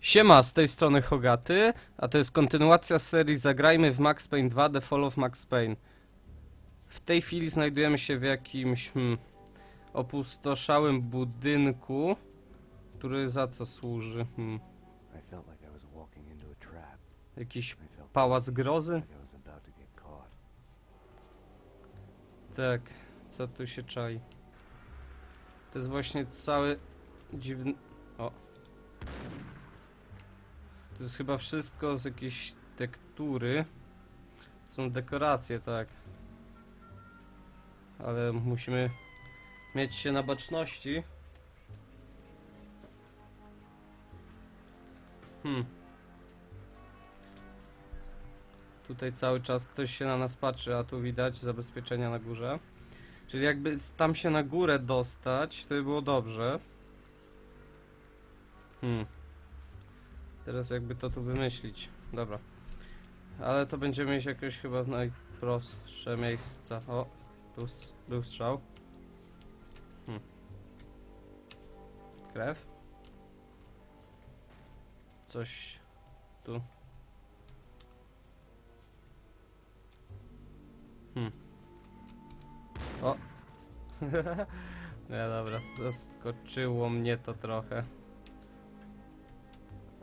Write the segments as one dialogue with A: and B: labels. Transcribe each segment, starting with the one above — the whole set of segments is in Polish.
A: Siema, z tej strony Hogaty, a to jest kontynuacja serii Zagrajmy w Max Payne 2 The Fall of Max Payne. W tej chwili znajdujemy się w jakimś hmm, opustoszałym budynku, który za co służy? Hmm, jakiś pałac grozy? Tak, co tu się czai? To jest właśnie cały dziwny... O. To jest chyba wszystko z jakiejś tektury. Są dekoracje, tak. Ale musimy mieć się na baczności. Hmm. Tutaj cały czas ktoś się na nas patrzy, a tu widać zabezpieczenia na górze. Czyli jakby tam się na górę dostać, to by było dobrze. Hmm. Teraz jakby to tu wymyślić. Dobra. Ale to będziemy mieć jakieś chyba najprostsze miejsca. O, s- był strzał. Hmm. Krew. Coś tu. Hmm. O! Nie, dobra, zaskoczyło mnie to trochę.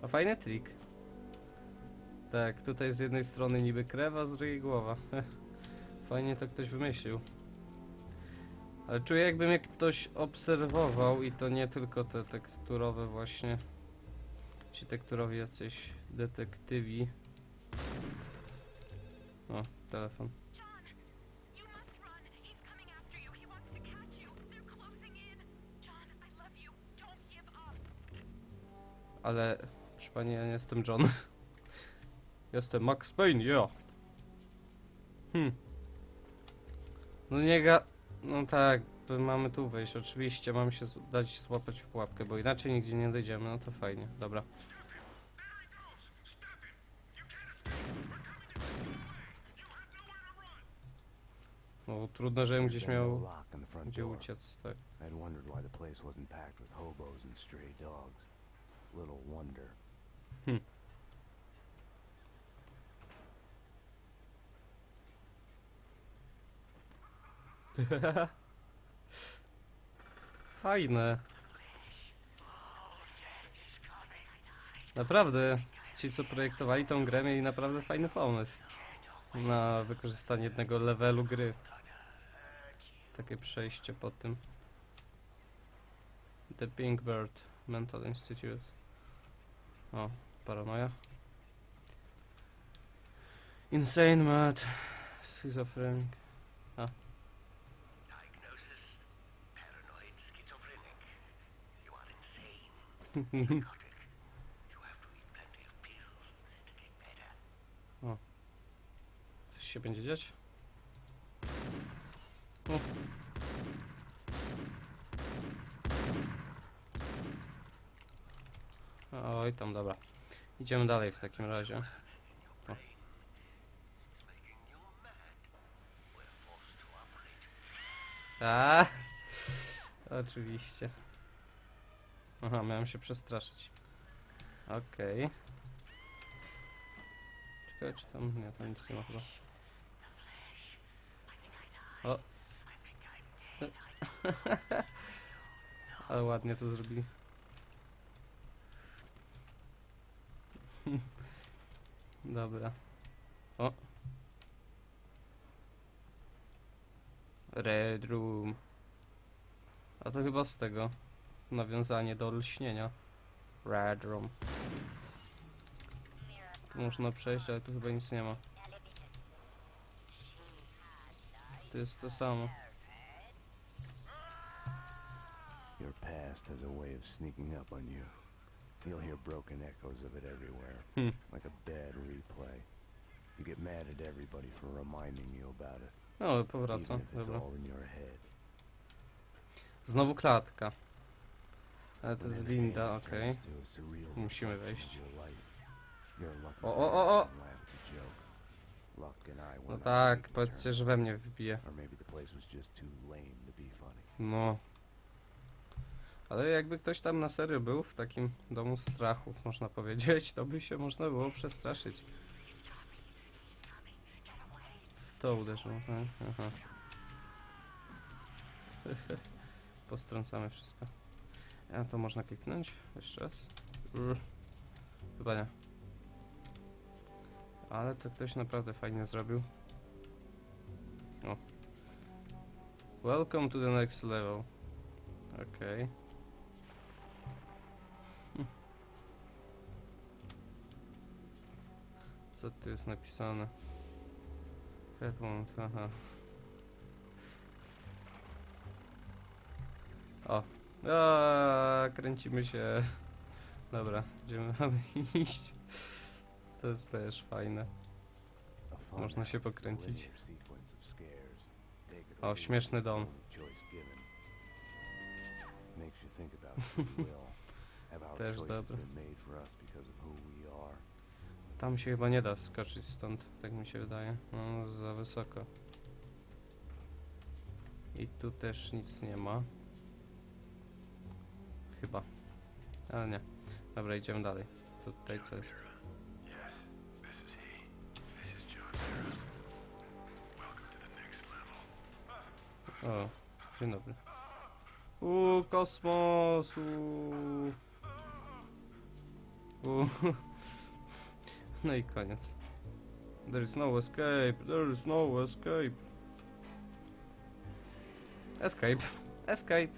A: A fajny trik. Tak, tutaj z jednej strony niby krew, a z drugiej głowa. Fajnie to ktoś wymyślił. Ale czuję jakby mnie ktoś obserwował i to nie tylko te tekturowe właśnie. Ci tekturowi jacyś detektywi. O, telefon. Ale, proszę pani, ja nie jestem John. Jestem Max Payne, ja. Hmm. No nie ga... No tak, mamy tu wejść, oczywiście. Mamy się dać złapać w pułapkę, bo inaczej nigdzie nie dojdziemy. No to fajnie, dobra. No trudno, żebym gdzieś miał gdzie uciec, tak.
B: I'd wondered why the place wasn't packed with hobos and stray dogs. Little wonder.
A: Fajne. Naprawdę, ci co projektowali tą grę mieli naprawdę fajny pomysł na wykorzystanie jednego levelu gry. Takie przejście po tym. The Pink Bird Mental Institute. O, paranoja. Insane Mad. Schizophrenic.
C: Diagnosis paranoid schizophrenic. You are insane. Psychotic. You have to eat plenty of pills to get better.
A: Coś się będzie dziać? O. Oj, tam dobra. Idziemy dalej w takim razie. A, oczywiście. Aha, miałem się przestraszyć. Okej. Czekaj, czy tam... Nie, tam nic nie ma chyba. O. Ale ładnie to zrobili. Dobra. O. Red Room. A to chyba z tego. Nawiązanie do lśnienia. Red Room. Tu można przejść, ale tu chyba nic nie ma. To jest to samo.
B: Your past has a way of sneaking up on you. You'll hear broken echoes of it everywhere,
A: Hmm.
B: like a bad replay. You get mad at everybody for reminding you about it,
A: O, powraca.
B: even if it's
A: Dobra.
B: all in your head.
A: Znowu klatka. Ale to jest winda, okej.
B: turns to a surreal
A: Musimy wejść.
B: your life, you're lucky
A: O, o, o, o!
B: laugh at the joke. Luck and I were
A: No tak, powiedzcie, że we mnie wybije.
B: Or
A: Ale jakby ktoś tam na serio był w takim domu strachu, można powiedzieć, to by się można było przestraszyć. W to uderzył, tak? Aha. Postrącamy wszystko. A to można kliknąć? Jeszcze raz? Chyba nie. Ale to ktoś naprawdę fajnie zrobił. O. Welcome to the next level. Okej. Co tu jest napisane? Headmount, aha. O. A, kręcimy się. Dobra, gdzie my mamy iść? To jest też fajne. Można się pokręcić. O, śmieszny dom. Też
B: choices
A: Tam się chyba nie da wskoczyć stąd, tak mi się wydaje. No, za wysoko. I tu też nic nie ma. Chyba. Ale nie. Dobra, idziemy dalej. Tutaj co jest? O, dzień dobry. Uuu, kosmos! Uuu. Uuu. No i koniec. There is no escape, there is no escape. Escape, escape.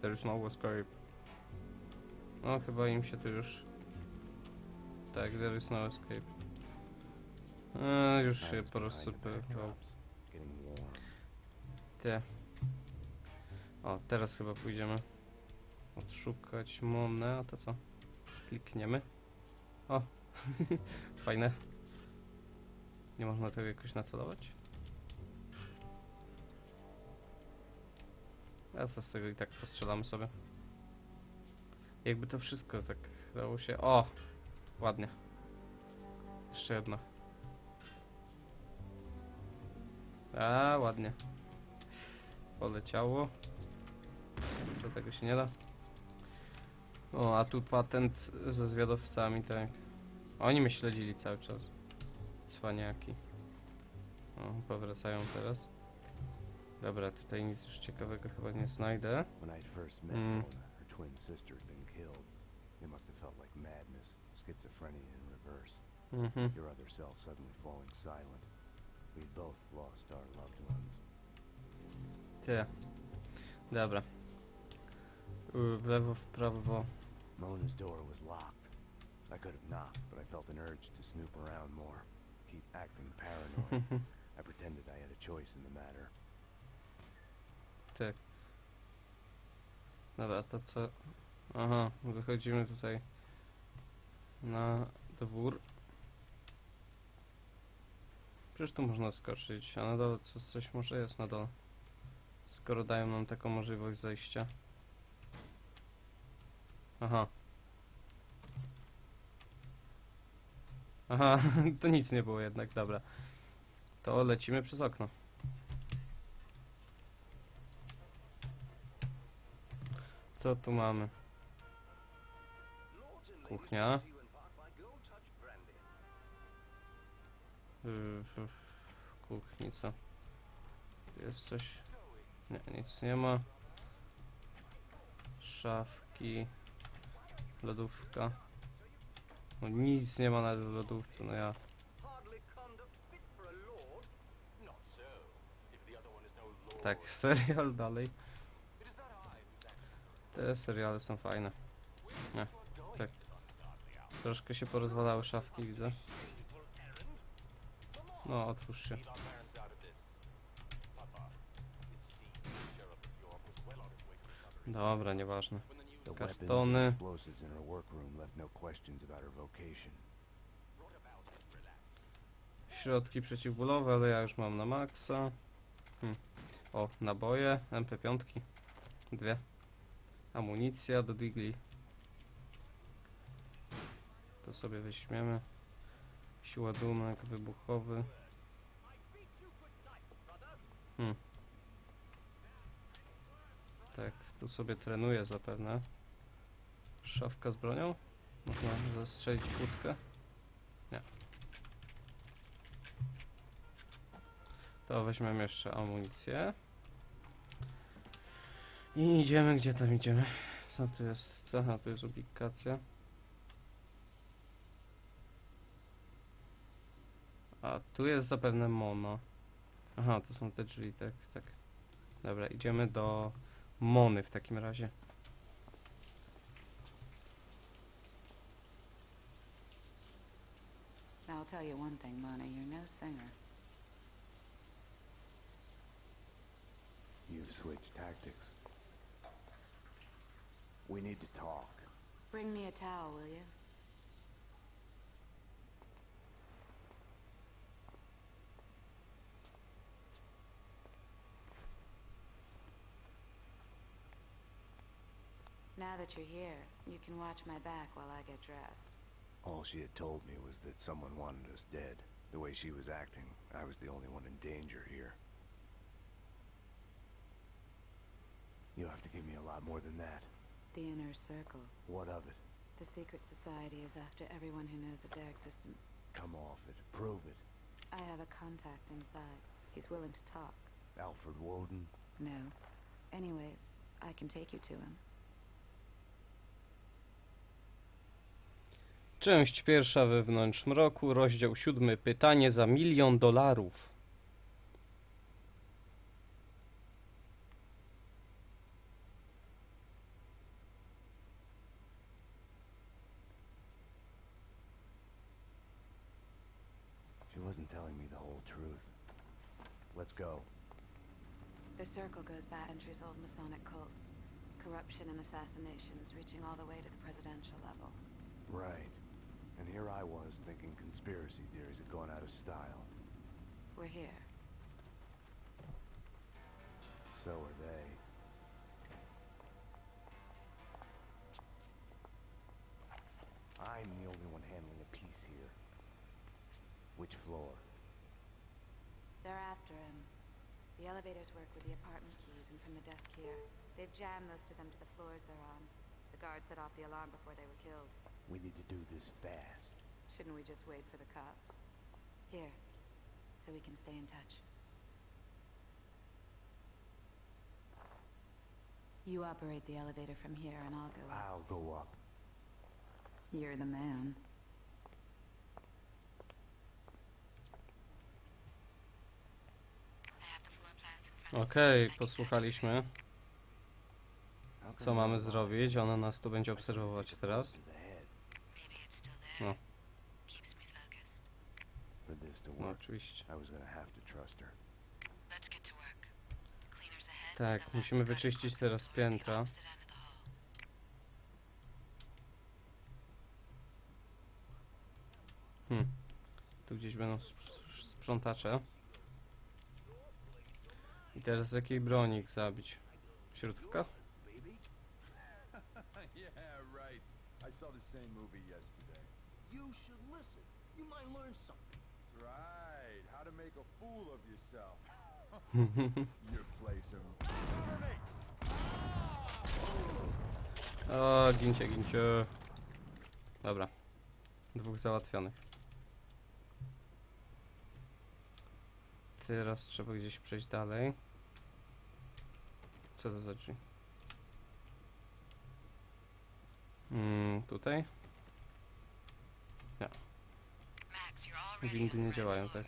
A: There is no escape. No, chyba im się tu już... Tak, there is no escape. A, już się porozsypywał. Te. O, teraz chyba pójdziemy odszukać Monę, a to co? Klikniemy. O, fajne. Nie można tego jakoś nacelować? A co z tego i tak postrzelamy sobie. Jakby to wszystko tak dało się... O! Ładnie. Jeszcze jedna. A, ładnie. Poleciało. Co tego się nie da? O, a tu patent ze zwiadowcami, tak. Oni mnie śledzili cały czas. Cwaniaki. O, powracają teraz. Dobra, tutaj nic już ciekawego chyba nie znajdę. Mm.
B: It must have felt like madness, schizophrenia in reverse.
A: Mhm.
B: Your other self suddenly falling silent. We'd both lost our loved ones.
A: Tyle. Dobra. W lewo, w prawo.
B: Mona's door was locked. I could have knocked, but I felt an urge to snoop around more. Keep acting paranoid. I pretended I had a choice in the matter.
A: tak. Dobra, to co? Aha, wychodzimy tutaj na dwór. Przecież tu można skoczyć, a na dole co, coś może jest na dole. Skoro dają nam taką możliwość zejścia. Aha. Aha, to nic nie było jednak, dobra. To lecimy przez okno. Co tu mamy? Kuchnia. Kuchni co? Jest coś? Nie, nic nie ma. Szafki. Lodówka. No nic nie ma na lodówce, no ja.
C: No.
A: Tak, serial dalej. Te seriale są fajne. Nie, tak. Troszkę się porozwalały szafki, widzę. No, otwórz się. Dobra, nieważne.
C: Relaxed.
A: Środki przeciwbólowe, ale ja już mam na maksa. Hm. O, naboje, MP5. Dwie. Amunicja do digli. To sobie weźmiemy. Siładunek wybuchowy. Hmm. Tak, Tu sobie trenuje zapewne. Szafka z bronią? Można zastrzelić kłódkę? Nie. To weźmiemy jeszcze amunicję. I idziemy, gdzie tam idziemy? Co tu jest? Aha, tu jest ubikacja. A, tu jest zapewne Mono. Aha, to są te drzwi, tak, tak. Dobra, idziemy do Mony w takim razie.
D: I'll tell you one thing, Mona, you're no singer.
B: You've switched tactics. We need to talk.
D: Bring me a towel, will you? Now that you're here, you can watch my back while I get dressed.
B: All she had told me was that someone wanted us dead. The way she was acting, I was the only one in danger here. You'll have to give me a lot more than that.
D: The inner circle.
B: What of it?
D: The secret society is after everyone who knows of their existence.
B: Come off it. Prove it.
D: I have a contact inside. He's willing to talk.
B: Alfred Woden?
D: No. Anyways, I can take you to him.
A: Część pierwsza wewnątrz mroku, rozdział siódmy. Pytanie za milion dolarów.
B: She wasn't telling me the whole truth. Let's go.
D: The circle goes back centuries old Masonic cults. Corruption and assassinations reaching all the way to the presidential level.
B: Right. And here I was thinking conspiracy theories had gone out of style.
D: We're here.
B: So are they. I'm the only one handling a piece here. Which floor?
D: They're after him. The elevators work with the apartment keys and from the desk here. They've jammed most of them to the floors they're on. The guards set off the alarm before they were killed.
B: We need to do this fast.
D: Shouldn't we just wait for the cops? Here, so we can stay in touch. You operate the elevator from here and I'll go up.
B: I'll go up.
D: You're the man.
A: Okej, okay,
B: posłuchaliśmy.
A: Co mamy zrobić? Ona nas tu będzie obserwować teraz. No, no oczywiście. Tak, musimy wyczyścić teraz piętra. Hmm. Tu gdzieś będą sp- sprzątacze. I teraz z jakiej broni ich zabić? Środówka?
E: Yeah, right. I saw the same movie yesterday.
C: You should listen. You might learn something.
E: Right, how to make a fool of yourself. Placing. Cover me!
A: O, gincie, gincie. Dobra. Dwóch załatwionych. Teraz trzeba gdzieś przejść dalej. Co to za drzwi? Mm, tutaj?
D: On
A: Windy nie działają, tak?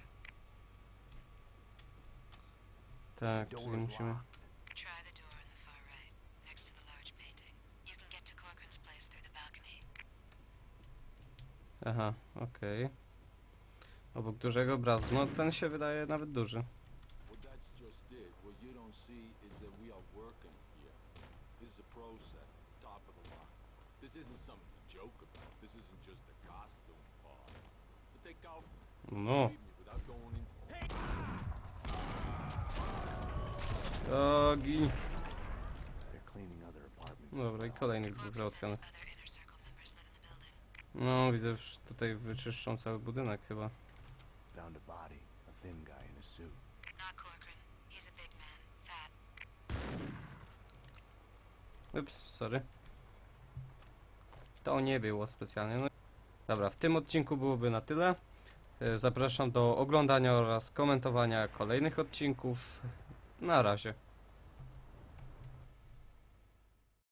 A: Tak, czyli musimy... Aha, okej. Obok dużego obrazu. No ten się wydaje nawet duży.
F: Well, that's just it. What you don't see is that we are working here. This is a pro
B: apartments. as
A: Dobra, i kolejnych dwóch załatwionych. No, widzę, że tutaj wyczyszczą cały budynek chyba.
B: Found a body, a thin guy in a suit.
D: Not Corcoran. He's a big man, fat.
A: Ups, sorry. To nie było specjalnie. No. Dobra, w tym odcinku byłoby na tyle. E, Zapraszam do oglądania oraz komentowania kolejnych odcinków. Na razie.